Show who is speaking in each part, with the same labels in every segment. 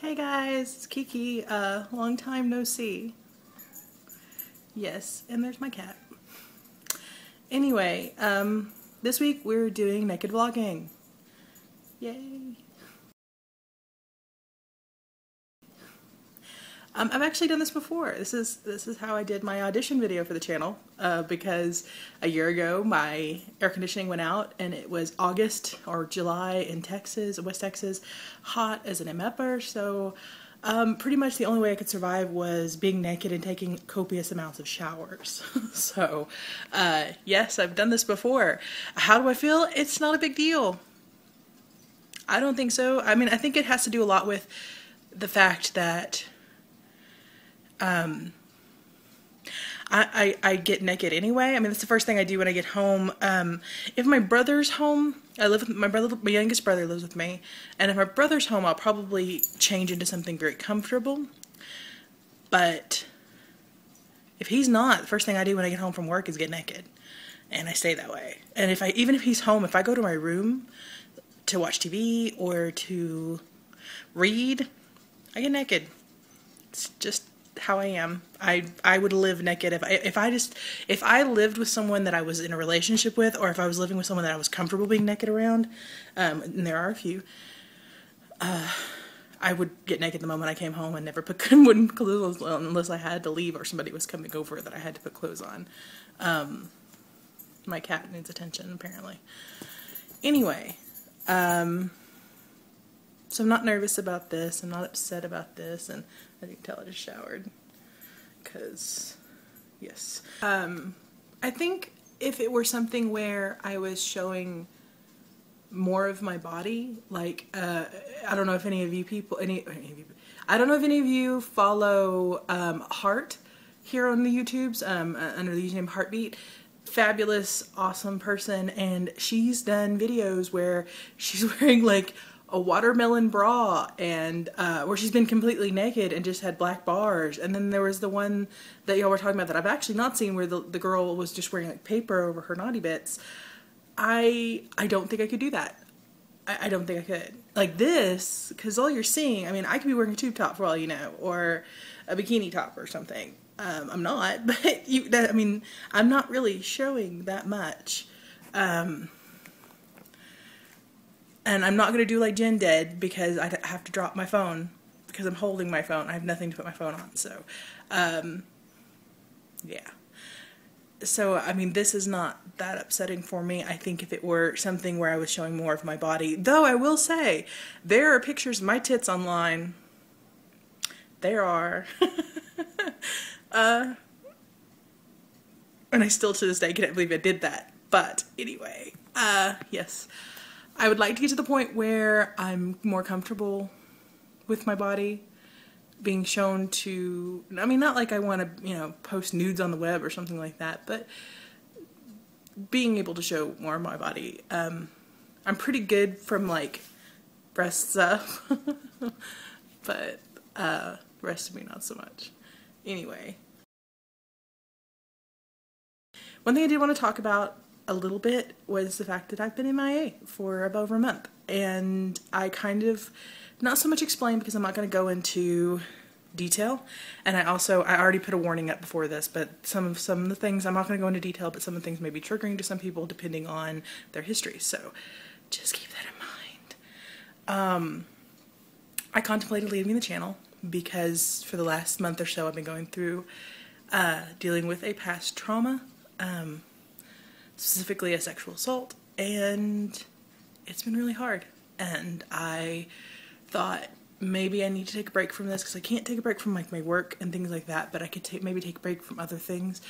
Speaker 1: Hey guys, it's Kiki. Uh, long time no see. Yes, and there's my cat. Anyway, um, this week we're doing naked vlogging. Yay! Um, I've actually done this before. This is this is how I did my audition video for the channel uh, because a year ago my air conditioning went out and it was August or July in Texas, West Texas, hot as an MFer. So um, pretty much the only way I could survive was being naked and taking copious amounts of showers. so uh, yes, I've done this before. How do I feel? It's not a big deal. I don't think so. I mean, I think it has to do a lot with the fact that um, I, I, I, get naked anyway. I mean, that's the first thing I do when I get home. Um, if my brother's home, I live with my brother, my youngest brother lives with me, and if my brother's home, I'll probably change into something very comfortable. But if he's not, the first thing I do when I get home from work is get naked, and I stay that way. And if I, even if he's home, if I go to my room to watch TV or to read, I get naked. It's just how I am. I I would live naked if I if I just if I lived with someone that I was in a relationship with, or if I was living with someone that I was comfortable being naked around, um, and there are a few. Uh, I would get naked the moment I came home and never put wouldn't clothes on unless I had to leave or somebody was coming over that I had to put clothes on. Um, my cat needs attention apparently. Anyway, um, so I'm not nervous about this. I'm not upset about this, and as you can tell, I just showered. Because, yes. Um, I think if it were something where I was showing more of my body, like, uh, I don't know if any of you people, any, any of you, I don't know if any of you follow um, Heart here on the YouTubes um, uh, under the username Heartbeat fabulous, awesome person, and she's done videos where she's wearing like a watermelon bra and uh, where she's been completely naked and just had black bars. And then there was the one that y'all were talking about that I've actually not seen where the, the girl was just wearing like paper over her naughty bits. I I don't think I could do that. I, I don't think I could. Like this, because all you're seeing, I mean, I could be wearing a tube top for all you know, or a bikini top or something. Um, I'm not, but you, that, I mean, I'm not really showing that much. Um, and I'm not going to do like Jen did because I have to drop my phone because I'm holding my phone. I have nothing to put my phone on. So, um, yeah. So, I mean, this is not that upsetting for me. I think if it were something where I was showing more of my body, though I will say, there are pictures of my tits online. There are. uh, and I still to this day can't believe I did that. But anyway, uh, yes. I would like to get to the point where I'm more comfortable with my body being shown to I mean not like I want to, you know, post nudes on the web or something like that, but being able to show more of my body. Um, I'm pretty good from like breasts up, but uh, rest of me not so much. Anyway, one thing I did want to talk about a little bit was the fact that I've been in MIA for about over a month. And I kind of, not so much explain because I'm not going to go into detail. And I also, I already put a warning up before this, but some of, some of the things, I'm not going to go into detail, but some of the things may be triggering to some people depending on their history. So just keep that in mind. Um, I contemplated leaving the channel because for the last month or so I've been going through uh, dealing with a past trauma. Um, specifically a sexual assault, and it's been really hard. And I thought maybe I need to take a break from this because I can't take a break from like my work and things like that, but I could take maybe take a break from other things.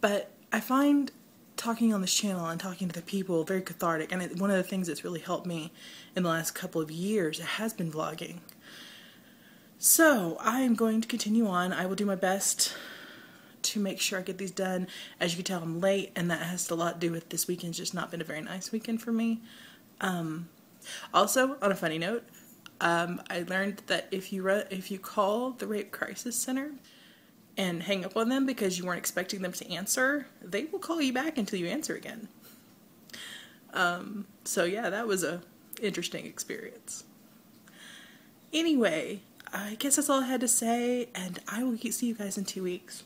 Speaker 1: But I find talking on this channel and talking to the people very cathartic, and it, one of the things that's really helped me in the last couple of years has been vlogging. So I am going to continue on. I will do my best to make sure I get these done. As you can tell, I'm late, and that has a lot to do with this weekend's just not been a very nice weekend for me. Um, also, on a funny note, um, I learned that if you if you call the Rape Crisis Center and hang up on them because you weren't expecting them to answer, they will call you back until you answer again. Um, so yeah, that was a interesting experience. Anyway, I guess that's all I had to say, and I will see you guys in two weeks.